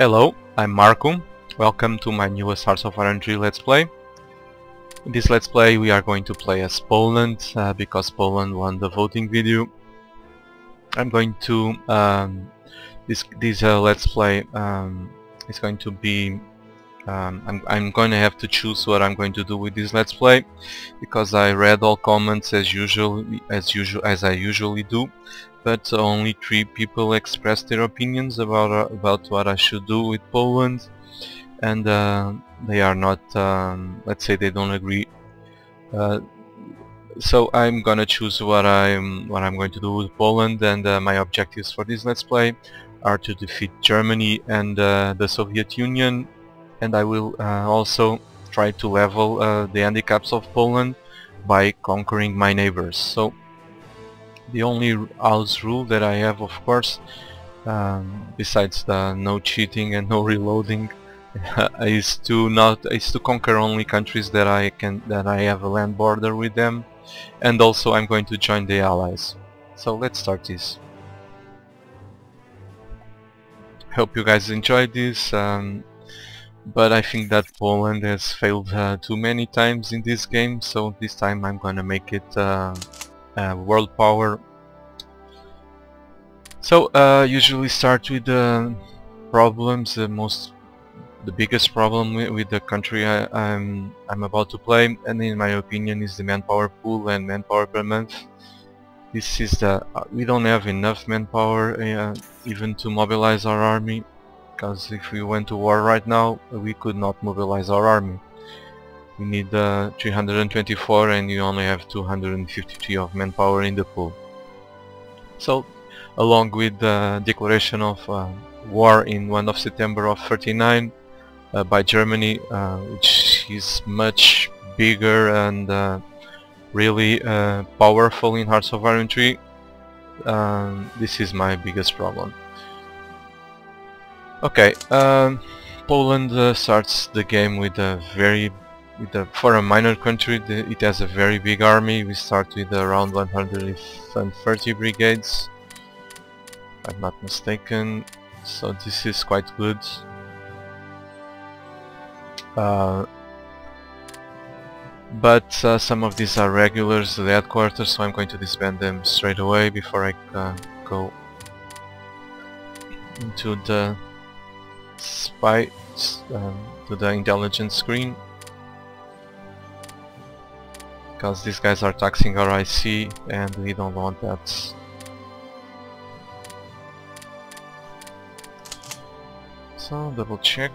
Hello, I'm Marco. Welcome to my newest Hearts of 3 Let's Play. In this Let's Play we are going to play as Poland uh, because Poland won the voting video. I'm going to... Um, this this uh, Let's Play um, is going to be... Um, I'm, I'm going to have to choose what I'm going to do with this Let's Play because I read all comments as usual as usual as I usually do but only three people expressed their opinions about uh, about what I should do with Poland and uh, they are not um, let's say they don't agree. Uh, so I'm gonna choose what I'm what I'm going to do with Poland and uh, my objectives for this let's play are to defeat Germany and uh, the Soviet Union and I will uh, also try to level the handicaps of Poland by conquering my neighbors. So the only house rule that I have of course um, besides the no cheating and no reloading is to not is to conquer only countries that I can that I have a land border with them and also I'm going to join the allies. So let's start this. Hope you guys enjoyed this um, but I think that Poland has failed uh, too many times in this game so this time I'm gonna make it uh, uh, world power. So uh, usually start with the problems the most the biggest problem with, the country I, am I'm, I'm about to play and in my opinion is the manpower pool and manpower per month. This is the uh, we don't have enough manpower uh, even to mobilize our army because if we went to war right now we could not mobilize our army we need uh, 324 and you only have 253 of manpower in the pool. So along with the declaration of uh, war in 1 of September of 39 uh, by Germany uh, which is much bigger and uh, really uh, powerful in Hearts of Iron 3 um, this is my biggest problem. Okay, um, Poland starts the game with a very the, for a minor country the, it has a very big army. We start with around 130 brigades. If I'm not mistaken. So this is quite good. Uh, but uh, some of these are regulars the headquarters so I'm going to disband them straight away before I uh, go into the spy um, to the intelligence screen because these guys are taxing our IC and we don't want that. So double check.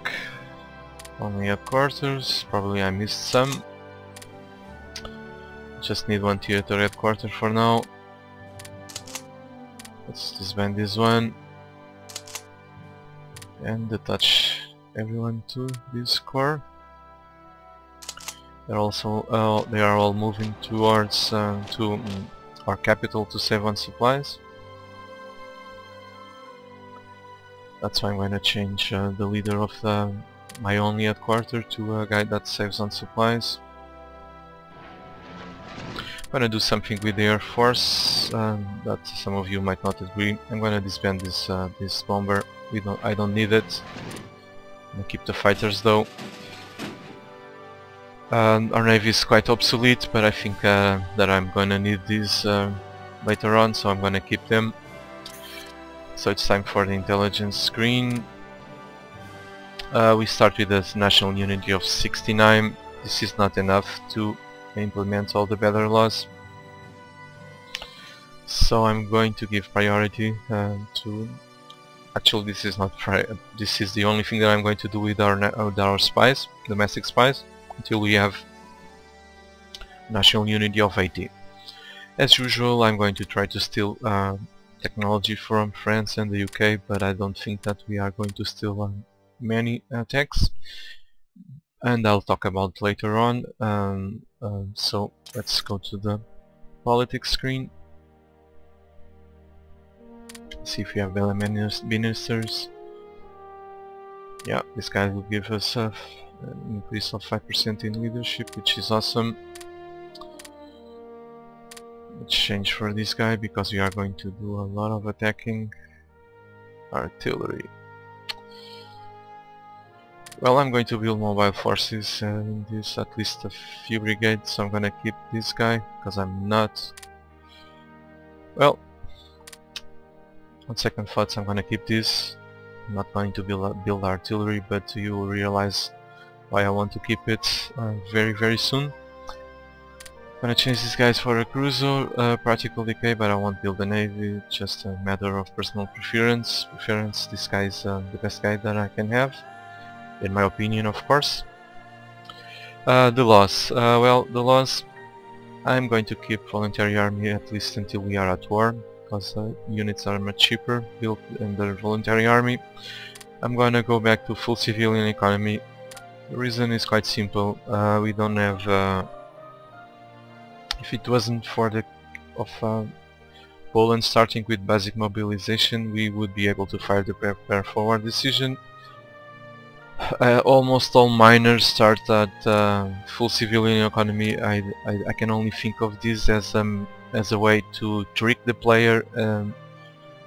Only headquarters, probably I missed some. Just need one theater headquarter for now. Let's disband this one and attach everyone to this corps. They're also uh, they are all moving towards uh, to um, our capital to save on supplies. That's why I'm going to change uh, the leader of the, my only headquarter to a guy that saves on supplies. I'm going to do something with the Air Force um, that some of you might not agree. I'm going to disband this uh, this bomber. We don't I don't need it. To keep the fighters though. Um, our navy is quite obsolete, but I think uh, that I'm gonna need these uh, later on, so I'm gonna keep them. So it's time for the intelligence screen. Uh, we start with a national unity of 69. This is not enough to implement all the better laws. So I'm going to give priority uh, to... Actually this is not this is the only thing that I'm going to do with our, with our spies, domestic spies until we have national unity of 80. As usual I'm going to try to steal uh, technology from France and the UK but I don't think that we are going to steal uh, many attacks and I'll talk about later on um, uh, so let's go to the politics screen see if we have ministers yeah this guy will give us an increase of 5% in leadership, which is awesome. Let's change for this guy because we are going to do a lot of attacking. Artillery. Well, I'm going to build mobile forces uh, in this at least a few brigades, so I'm gonna keep this guy, because I'm not... Well, on second thoughts I'm gonna keep this. I'm not going to build, build artillery, but you will realize why I want to keep it uh, very very soon. I'm gonna change these guys for a cruiser, uh, practical decay, but I won't build a navy, just a matter of personal preference. Preference, this guy is uh, the best guy that I can have in my opinion of course. Uh, the loss. Uh, well, the loss I'm going to keep voluntary army at least until we are at war uh, units are much cheaper built in the voluntary army. I'm gonna go back to full civilian economy. The reason is quite simple. Uh, we don't have. Uh, if it wasn't for the of uh, Poland starting with basic mobilization, we would be able to fire the prepare for war decision uh, almost all minors start at uh, full civilian economy. I, I, I, can only think of this as um, as a way to trick the player um,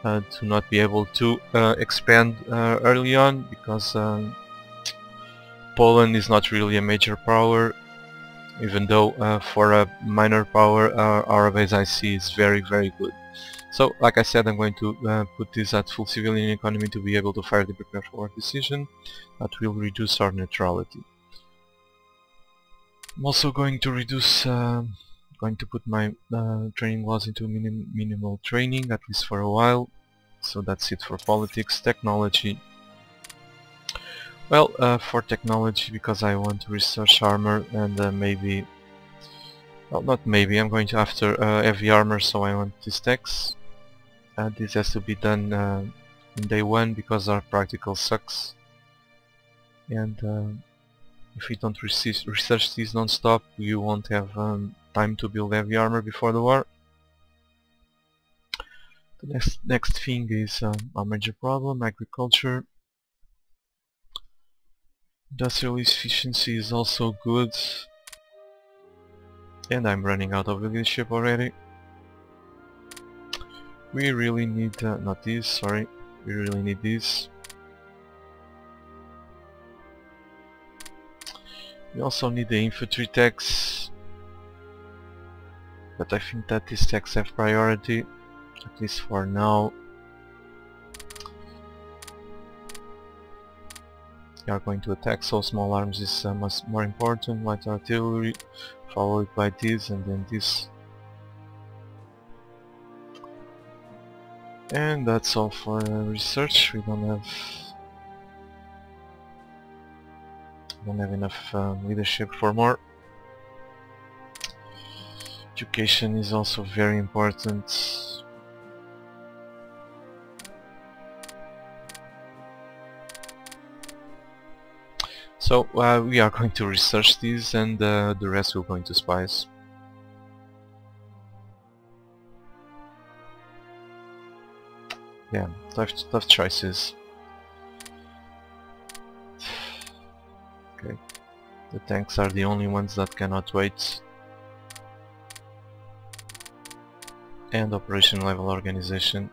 uh, to not be able to uh, expand uh, early on because um, Poland is not really a major power even though uh, for a minor power our base IC is very very good. So, like I said, I'm going to uh, put this at full civilian economy to be able to fire the prepare for decision. That will reduce our neutrality. I'm also going to reduce, uh, going to put my uh, training laws into minim minimal training, at least for a while. So that's it for politics, technology. Well, uh, for technology, because I want to research armor and uh, maybe well, not maybe, I'm going to after uh, heavy armor, so I want this text uh, this has to be done uh, in day one because our practical sucks and if we don't research these non-stop you won't have um, time to build heavy armor before the war. The next next thing is um, a major problem agriculture. Industrial efficiency is also good. And I'm running out of leadership already. We really need, uh, not these, sorry, we really need these. We also need the infantry techs, but I think that these techs have priority, at least for now. We are going to attack, so small arms is uh, much more important, light artillery, followed by this and then this And that's all for uh, research. We don't have don't have enough uh, leadership for more. Education is also very important. So uh, we are going to research these and uh, the rest will go into spies. Yeah, tough, tough choices. Okay, the tanks are the only ones that cannot wait. And operation level organization.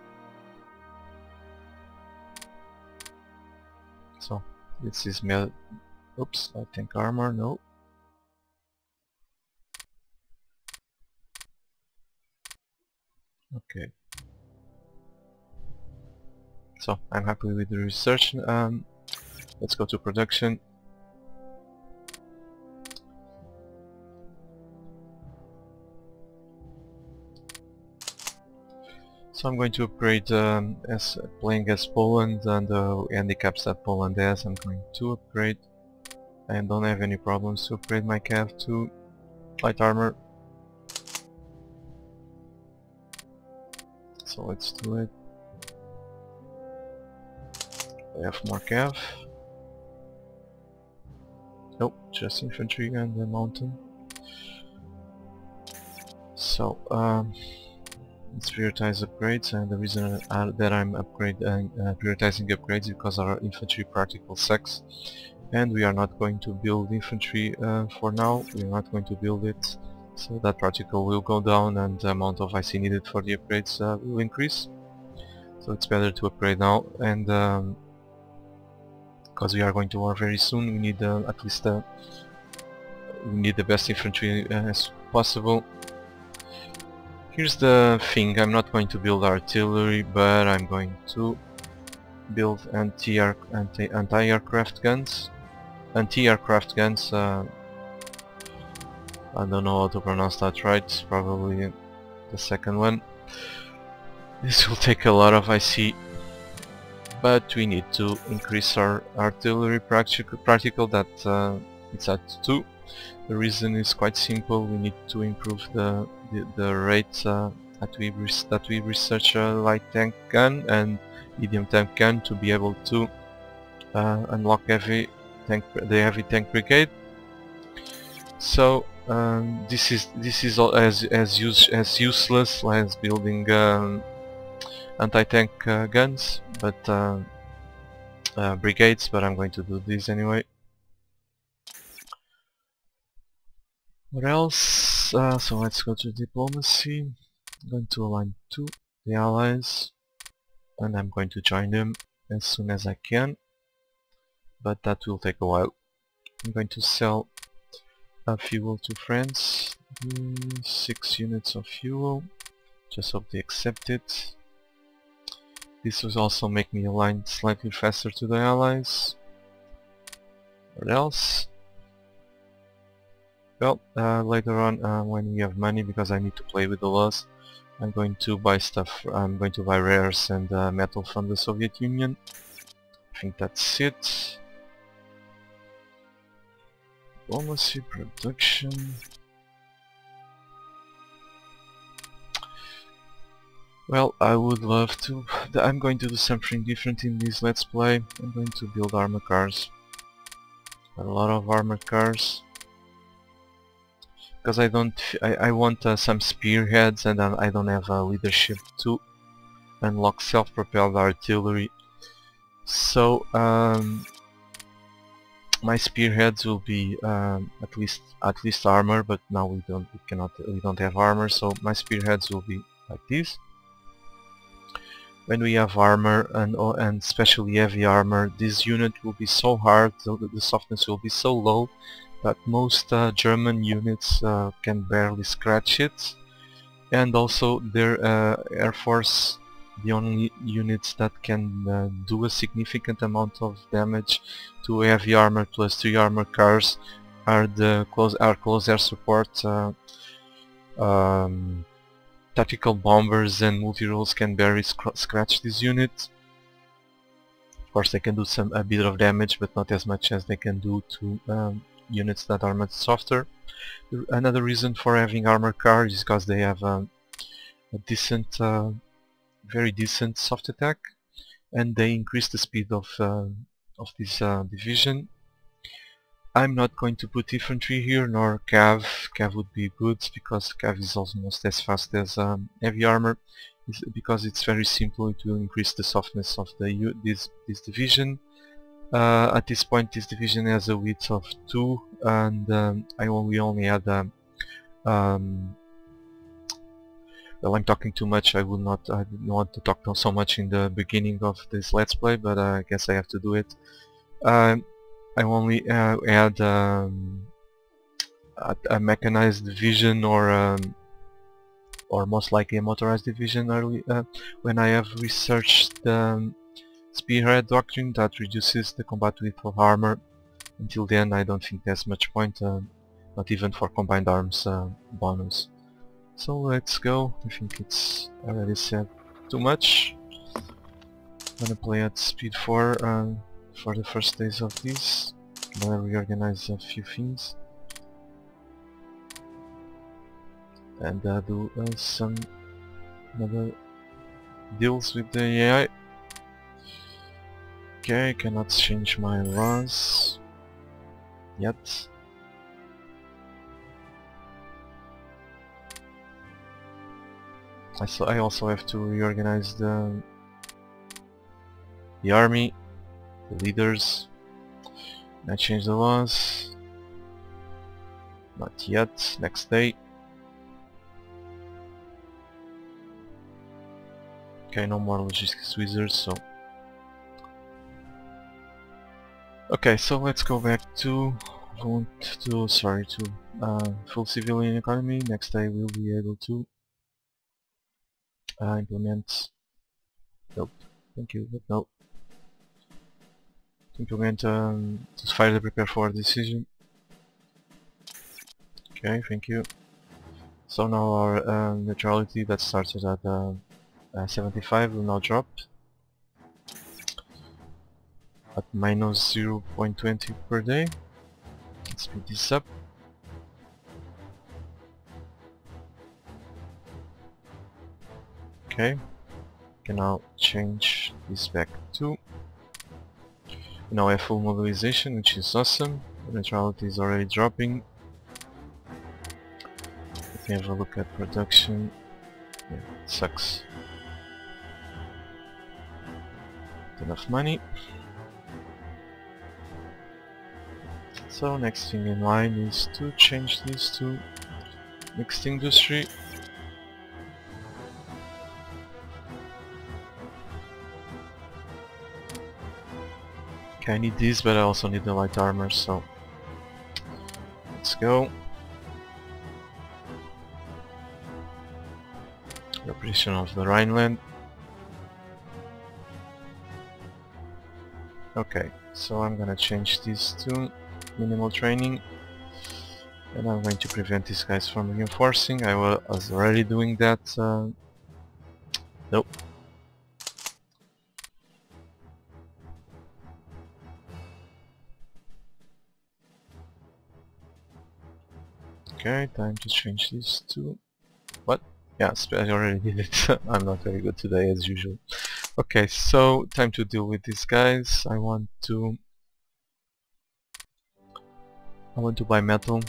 So, this is me. Oops, I think armor, no. Okay. So I'm happy with the research. Um, let's go to production. So I'm going to upgrade um, as playing as Poland and the handicaps that Poland has. I'm going to upgrade. I don't have any problems to upgrade my cav to light armor. So let's do it. I have more cav. Nope, just infantry and the mountain. So, um, prioritize upgrades and the reason uh, that I'm upgrade, uh, uh, prioritizing upgrades because our infantry practical sucks and we are not going to build infantry uh, for now, we are not going to build it so that practical will go down and the amount of IC needed for the upgrades uh, will increase. So it's better to upgrade now and um, because we are going to war very soon we need uh, at least we need the best infantry as possible here's the thing I'm not going to build artillery but I'm going to build anti-aircraft anti, anti guns. Anti-aircraft guns uh, I don't know how to pronounce that right probably the second one. This will take a lot of IC but we need to increase our artillery practical, practical that uh, it's at 2 the reason is quite simple. We need to improve the, the, the rate uh, that we that we research a light tank gun and medium tank gun to be able to uh, unlock heavy tank the heavy tank brigade. So um, this is this is as as use as useless as building um, anti-tank uh, guns but uh, uh, brigades but I'm going to do this anyway what else? Uh, so let's go to diplomacy. I'm going to align to the allies and I'm going to join them as soon as I can but that will take a while. I'm going to sell a fuel to France mm, 6 units of fuel just hope they accept it. This will also make me align slightly faster to the allies. What else well uh, later on uh, when we have money because I need to play with the laws I'm going to buy stuff I'm going to buy rares and uh, metal from the Soviet Union I think that's it Diplomacy, production... Well, I would love to... I'm going to do something different in this Let's Play. I'm going to build armor cars. A lot of armor cars. Because I don't... I, I want uh, some spearheads and I don't have uh, leadership to unlock self-propelled artillery. So, um, my spearheads will be um, at least at least armor, but now we don't we cannot we don't have armor, so my spearheads will be like this. When we have armor and oh, and especially heavy armor, this unit will be so hard, so the softness will be so low that most uh, German units uh, can barely scratch it, and also their uh, air force the only units that can uh, do a significant amount of damage to heavy armor plus 3 armor cars are the close, our close air support uh, um, tactical bombers and multi-roles can barely sc scratch this unit. Of course they can do some a bit of damage but not as much as they can do to um, units that are much softer another reason for having armor cars is because they have um, a decent uh, very decent soft attack and they increase the speed of uh, of this uh, division. I'm not going to put infantry here nor cav. Cav would be good because cav is almost as fast as um, heavy armor because it's very simple it will increase the softness of the this this division. Uh, at this point this division has a width of 2 and um, I only only had um, um well, I'm talking too much. I will not. I didn't want to talk so much in the beginning of this Let's Play, but uh, I guess I have to do it. Um, I only uh, add um, a, a, mechanized division or or most likely a motorized division early uh, when I have researched um, spearhead doctrine that reduces the combat width of armor. Until then, I don't think there's much point, uh, not even for combined arms uh, bonus. So let's go. I think it's already said too much. I'm gonna play at speed 4 um, for the first days of this. I'm gonna reorganize a few things. And uh, do uh, some other deals with the AI. Okay, cannot change my laws yet. I, so I also have to reorganize the the army, the leaders. I change the laws. Not yet. Next day. Okay, no more logistics wizards, so Okay, so let's go back to to sorry to uh, full civilian economy. Next day we'll be able to uh, implement. Nope. Thank you, but nope. Implement um, to fire prepare for a decision. Okay, thank you. So now our uh, neutrality that started at uh, uh, 75 will now drop at minus 0.20 per day. Let's speed this up. Okay, can now change this back to now have full mobilization which is awesome. Neutrality is already dropping. Let me have a look at production. Yeah, sucks. Enough money. So next thing in line is to change this to mixed industry. Okay, I need these but I also need the light armor so let's go. Repression of the Rhineland. Okay, so I'm gonna change this to minimal training and I'm going to prevent these guys from reinforcing. I was already doing that. Uh, nope. Okay, time to change this to... What? Yeah, I already did it. I'm not very good today as usual. Okay, so time to deal with these guys. I want to I want to buy metal.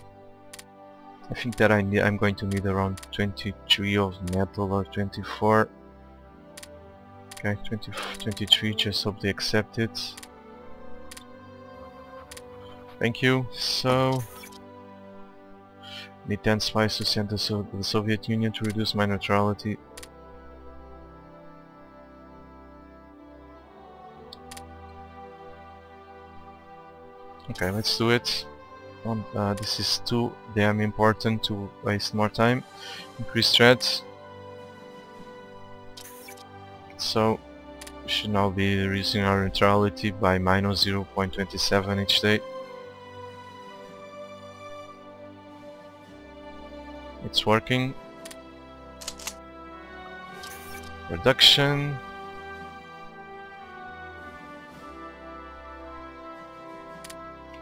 I think that I need, I'm going to need around 23 of metal or 24. Okay, 20, 23, just hope they accept it. Thank you. So, need 10 spies to send the, so the Soviet Union to reduce my neutrality. Okay, let's do it. Uh, this is too damn important to waste more time. Increase threats. So we should now be reducing our neutrality by minus 0.27 each day. It's working. Reduction.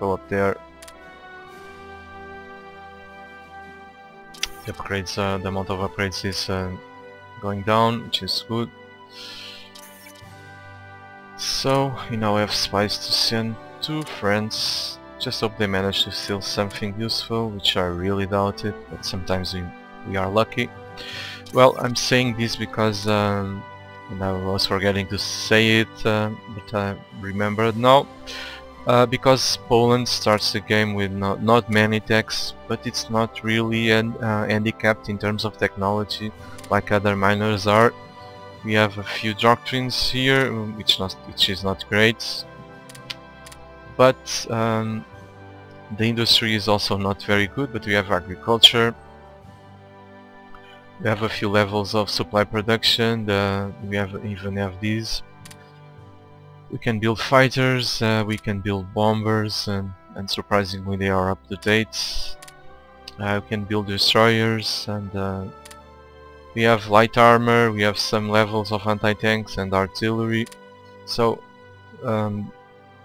Go up there. The upgrades, uh, the amount of upgrades is uh, going down, which is good. So, you now we have spies to send to France. Just hope they manage to steal something useful, which I really doubt it, but sometimes we, we are lucky. Well, I'm saying this because um, I was forgetting to say it, uh, but I remembered now. Uh, because Poland starts the game with not, not many techs, but it's not really an, uh, handicapped in terms of technology like other minors are. We have a few doctrines here, um, which, not, which is not great, but um, the industry is also not very good, but we have agriculture, we have a few levels of supply production, we have even have these we can build fighters, uh, we can build bombers, and, and surprisingly they are up to date. Uh, we can build destroyers, and uh, we have light armor, we have some levels of anti-tanks and artillery. So um,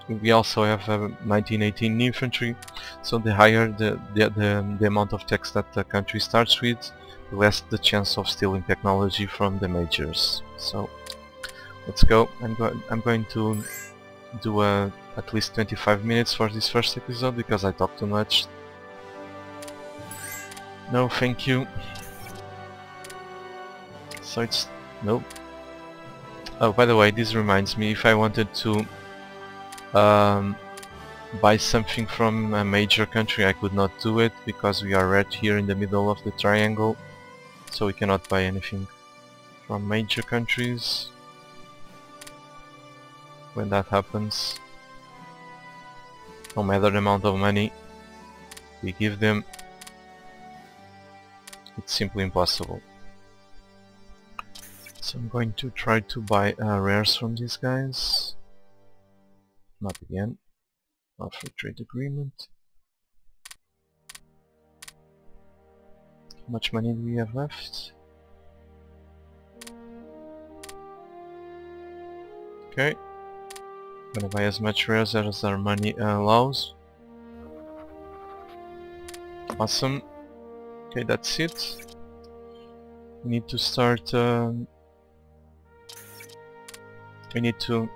we also have 1918 infantry, so the higher the, the, the, the amount of techs that the country starts with, the less the chance of stealing technology from the majors. So Let's go. I'm, go I'm going to do uh, at least 25 minutes for this first episode because I talk too much. No, thank you. So it's... nope. Oh, by the way, this reminds me, if I wanted to um, buy something from a major country, I could not do it because we are right here in the middle of the triangle. So we cannot buy anything from major countries when that happens. no matter the amount of money we give them it's simply impossible. So I'm going to try to buy uh, rares from these guys. Not again. Not for trade agreement. How much money do we have left? Okay gonna buy as much rares as our money uh, allows awesome. Okay that's it. We need to start um, we need to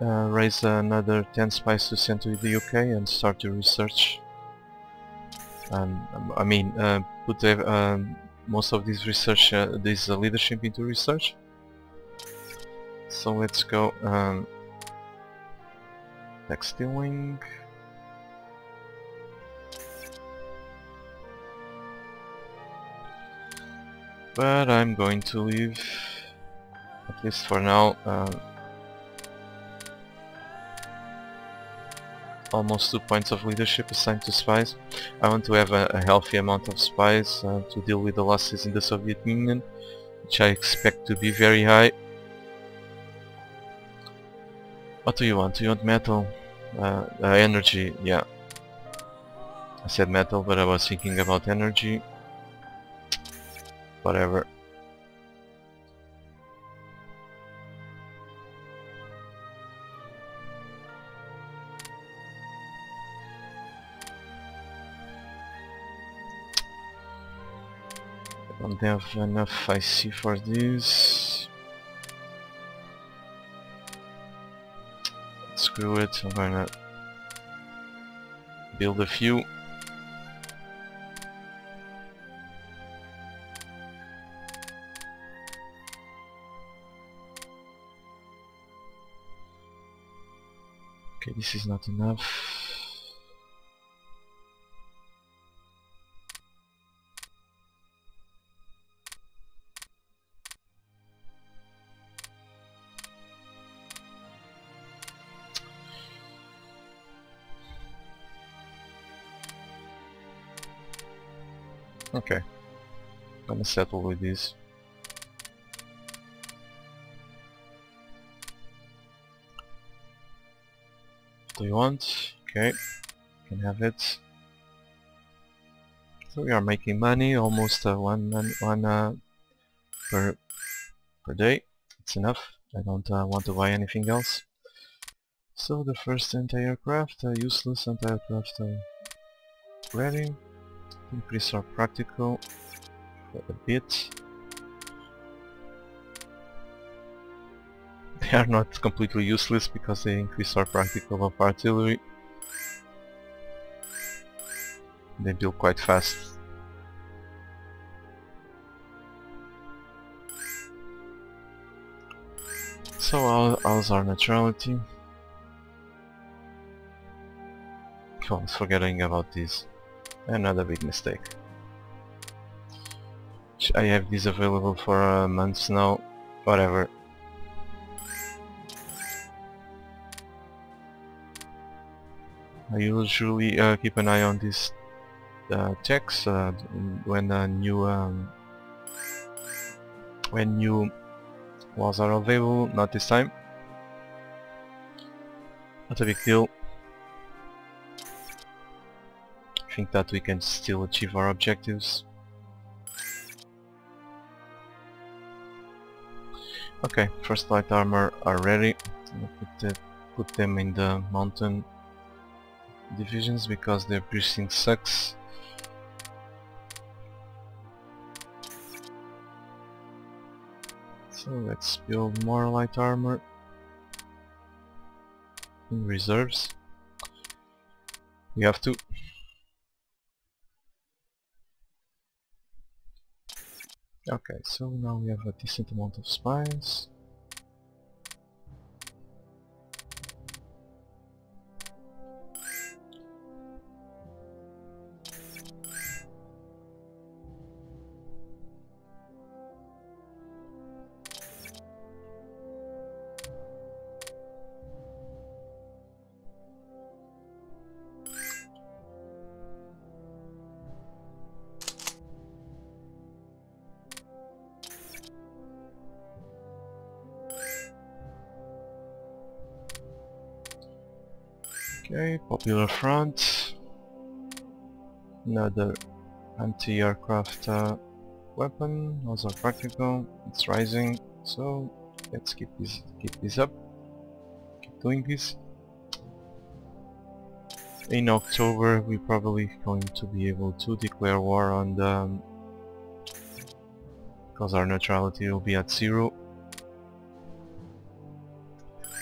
uh, raise another 10 spies to send to the UK and start the research. Um, I mean uh, put uh, most of this research, uh, this leadership into research. So let's go um, textiling but I'm going to leave at least for now uh, almost two points of leadership assigned to spies. I want to have a, a healthy amount of spies uh, to deal with the losses in the Soviet Union which I expect to be very high. What do you want? Do you want metal? Uh, uh, energy, yeah. I said metal, but I was thinking about energy. Whatever. I don't have enough IC for this. Screw it, I'm gonna build a few. Okay, this is not enough. Settle with this. do you want? Okay, can have it. So we are making money, almost uh, one one uh, per per day. It's enough. I don't uh, want to buy anything else. So the first anti-aircraft, uh, useless anti-aircraft uh, ready increase our practical a bit. They are not completely useless because they increase our practical of artillery. They build quite fast. So how's our neutrality? I was forgetting about this. Another big mistake. I have this available for uh, months now. Whatever. I usually uh, keep an eye on these uh, checks uh, when a new um, when new walls are available. Not this time. Not a big deal. think that we can still achieve our objectives. Okay, first light armor are ready. Put, put them in the mountain divisions because their piercing sucks. So let's build more light armor in reserves. We have to Okay, so now we have a decent amount of spies. Okay, popular front. Another anti-aircraft uh, weapon, also practical. It's rising, so let's keep this keep this up. Keep doing this. In October, we're probably going to be able to declare war on the um, because our neutrality will be at zero.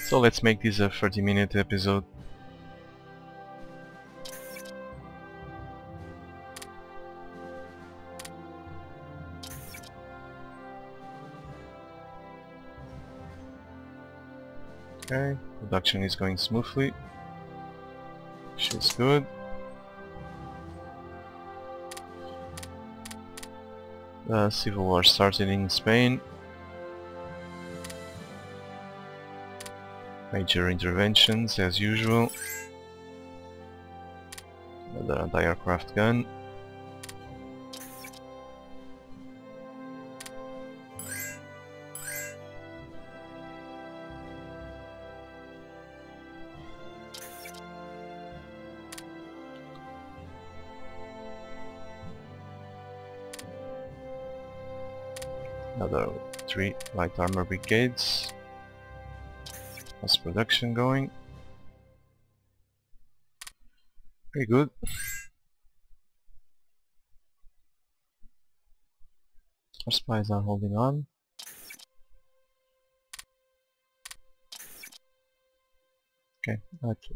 So let's make this a 30 minute episode. Okay, production is going smoothly. She's good. The civil war started in Spain. Major interventions as usual. Another anti-aircraft gun. Light armor brigades. Mass production going. Very good. Our spies are holding on. Okay,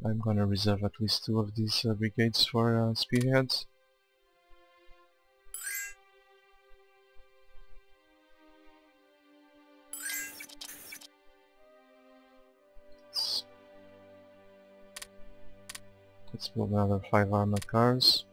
I'm gonna reserve at least two of these uh, brigades for uh, spearheads. Build another 5 armored cars.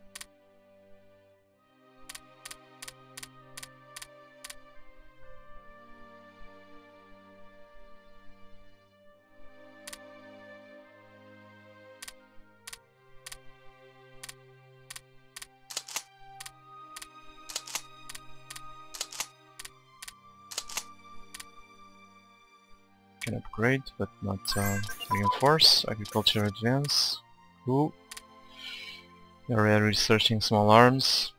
Can upgrade but not uh, reinforce. Agriculture advance. Cool. Area researching small arms.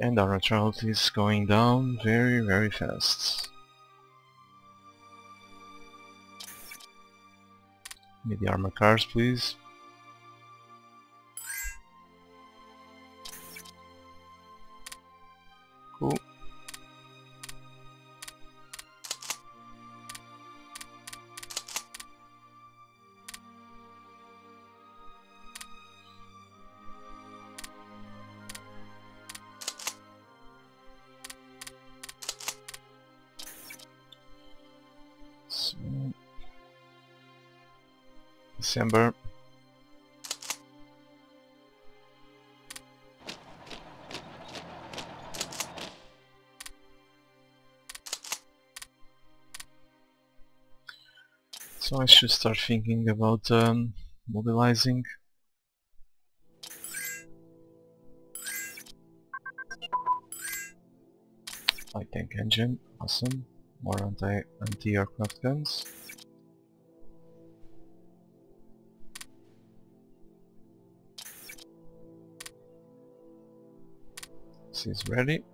And our neutrality is going down very very fast. Need the armor cars please. December So I should start thinking about um, mobilizing. Light tank engine, awesome. More anti anti-aircraft guns. Is ready.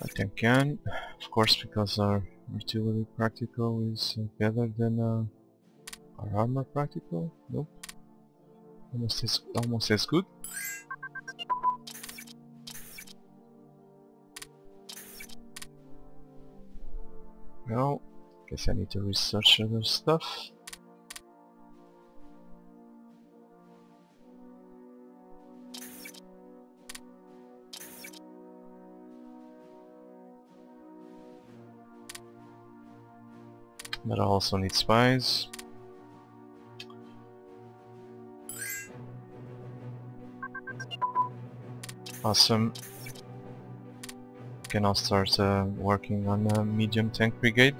I can, of course, because our artillery practical is better than uh, our armor practical. Nope, almost as almost as good. Well, guess I need to research other stuff. That also needs spies. Awesome. Can now start uh, working on a medium tank brigade.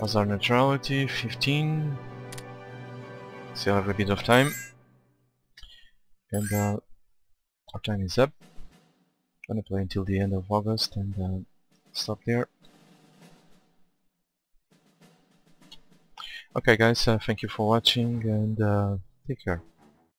As our neutrality, 15. Still have a bit of time. And uh, our time is up. Gonna play until the end of August and uh, stop there. Okay guys, uh, thank you for watching and uh, take care.